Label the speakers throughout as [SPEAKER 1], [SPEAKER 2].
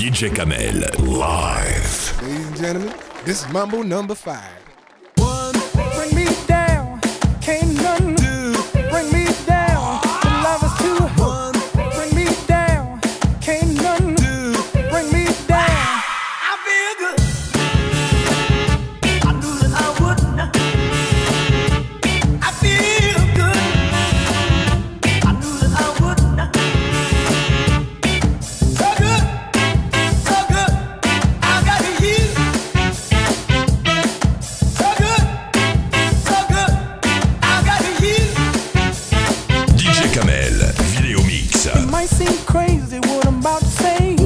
[SPEAKER 1] DJ Kmell, live.
[SPEAKER 2] Ladies and gentlemen, this is Mambo number five.
[SPEAKER 3] crazy what I'm about to say.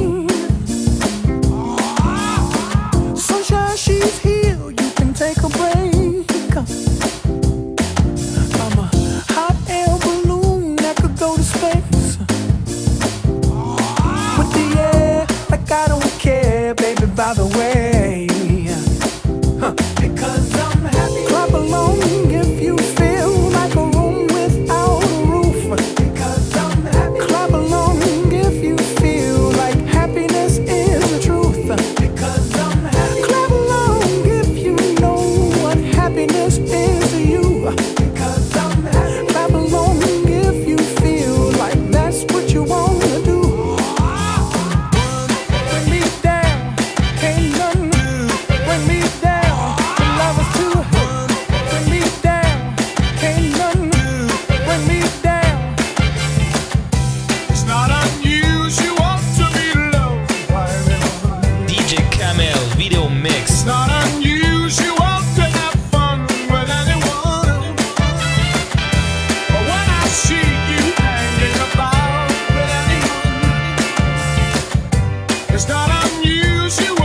[SPEAKER 3] Sunshine, she's here, you can take a break. I'm a hot air balloon that could go to space. I'm
[SPEAKER 4] she was.